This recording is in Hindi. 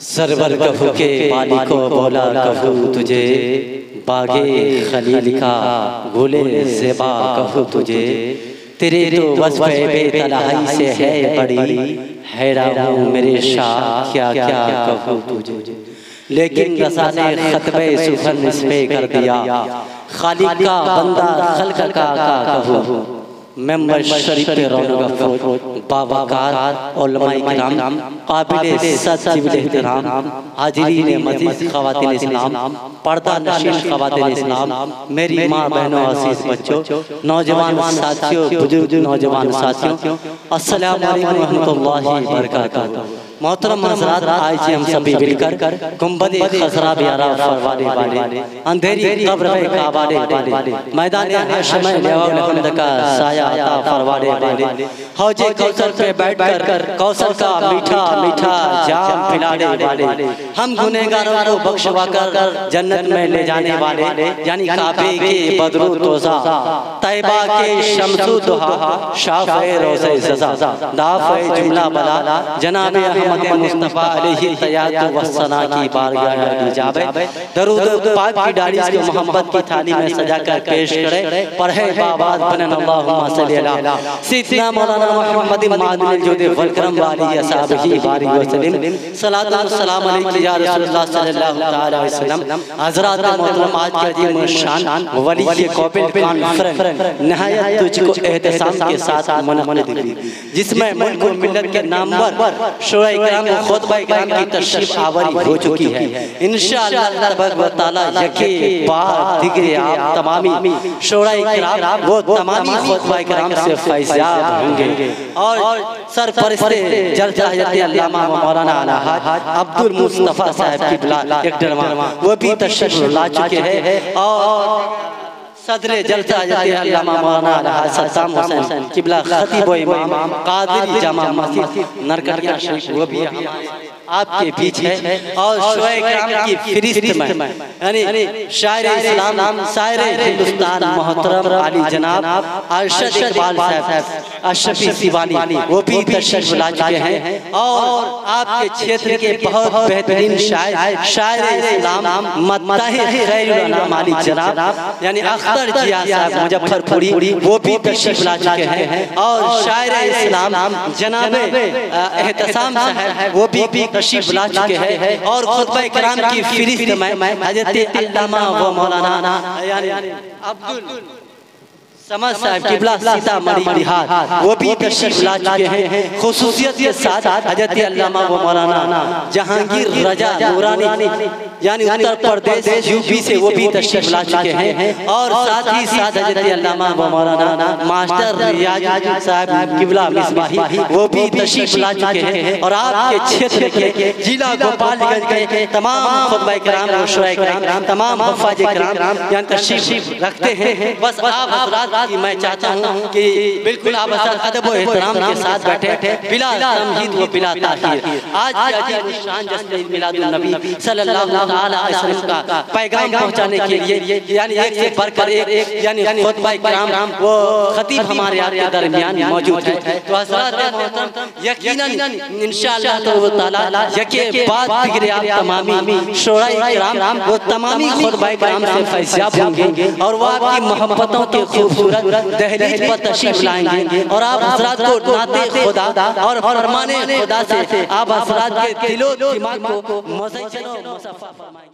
सरवर कफू के मालिक को बोला कफू तुझे। बागे खलील का गुले जेबा कफू तुझे। तेरे तो वस्फ़े बेतलाही से है बड़ी। हैरान हूँ मेरे शाह क्या क्या कफू तुझे। लेकिन रसा ने खतबे सुफन इस पे कर दिया। खालिक का बंदा खल्क का कहू। मेंबर शरीफ रौनक बाबाकार उलमाए किराम काबिल सजीब एहतराम हाजिरीन मजीद खवातीन इस्लाम पर्दा नशीन खवातीन इस्लाम, मेरी माँ बहनों असीस बच्चों, नौजवान साथियों, बुज़ुर्ग नौजवान साथियों, अस्सलाम वालेकुम रहमतुल्लाहि व बरकातहू मोहतरम हजरात आज हम सभी मिलकर गुंबद खसरा बियारा फरवाने वाले अंधेरी कब्र पे काबाले वाले मैदान हशम लेवल का साया अता फरवाने वाले हौजे कौसर पे बैठकर कौसर का मीठा मीठा जाम पिलाने वाले हम गुनहगारों को बख्शवा कर जन्नत में ले जाने वाले यानी काबे के बदरू तोजा तैबा के शमसु दुहा शाफे रोज़े सजा दाफे जुमला बला जनाब मोहम्मद मुस्तफ़ा अलैहि तयात वसना की बारगाह की जावे दरूद पाक की डाली को मोहब्बत की थाली में सजा कर पेश करे। पढ़े बाबाद बनन अल्लाहुम्मा सल्ली अला। सैयदना मौलाना मोहम्मद मादिल जुद वल करम वाली असहाबी बारी वसल्लम सलात व सलाम अलैहि या रसूलुल्लाह सल्लल्लाहु अलैहि वसल्लम। हज़रत मोहतरम आज का अजीम शान वली ये कॉपिल कॉन्फ्रेंस निहायत तुझको एहतसाम के साथ मुनक़िद हुई जिसमें मुल्क मिल्लत के नामवर शोरा इकराम खुतबा इकराम की तशरीफ़ आवरी हो चुकी है। तआला यके बाद दिगरे आप तमामी शोरा इकराम वो तमामी खुतबा इकराम से फैज़याब होंगे। और सर फरिश्ते जलसा हज़रत अल्लामा मौलाना अलहाज अब्दुल मुस्तफ़ा साहब की बिला एक डरमा वो भी तशरीफ़ ला चुके हैं। और सदर जलसा हज़रत अल्लामा मौलाना सद्दाम हुसैन। किबला खतीब इमाम कादरी जामा मस्जिद नरकटिया शरीफ वो भी आपके बीच है और की में। यानी शायर इस्लाम शायर हिंदुस्तान मोहतरम अली जनाब अरशद इकबाल साहब अशफी सिवानी वो भी तशरीफ़ ला चुके हैं। और आपके क्षेत्र के बहुत बेहतरीन शायर शायर इस्लाम खैरुल अली जनाब। यानी अख्तर जिया साहब मुजफ्फरपुरी वो भी तशरीफ़ ला चुके हैं। और शायर इस्लाम जनाब एहतसाम साहब। वो भी तशरीफ़ बुला चुके हैं। और खुतबा की में हज़रत अल्लामा व मौलाना यानी अब्दुल समझ साहब किबला सीतामढ़ी बिहार वो भी तशरीफ़ ला चुके हैं। खसूसियत के साथ हज़रत अल्लामा व मौलाना जहांगीर रजा नूरानी। यानी उत्तर प्रदेश यूपी से वो भी तशरीफ़ ला चुके हैं। और साथ ही साथ हज़रत अल्लामा मौलाना मास्टर रियाज साहब किबला मिसबाही वो भी तशरीफ़ ला चुके हैं। और आपके क्षेत्र के जिला गोपालगंज के तमाम और शुरा इकराम तमाम हफाज इकराम यहाँ तशरीफ़ रखते हैं। बस आप हजरात की मैं चाहता हूँ कि बिल्कुल आप अदब व एहतराम के साथ बैठे बिला तमहीद व बिला ताखीर आज की अजीब शान जश्न मिलादुन नबी सल्लल्लाहु अलैहि वसल्लम का पैगाम पहुँचाने के लिए यानी एक से बढ़कर एक यानी खुतबा इकराम वो खतीब हमारे आपके दरमियान मौजूद है। तो हज़रत मोहतरम यकीनन इंशाअल्लाह तो ताला यके बाद बिगड़े आप तमामी शोरा इकराम वो तमामी खुतबा इकराम से फैज़याब होंगे और वो आपकी मोहब्बतों के खूबसूरत दहलीज पर तशरीफ़ लाएँगे और आप हजरात को नाते खुदा और फरमाने खुदा से आप हजरात के दिलो दिमाग को मुसफ़ा my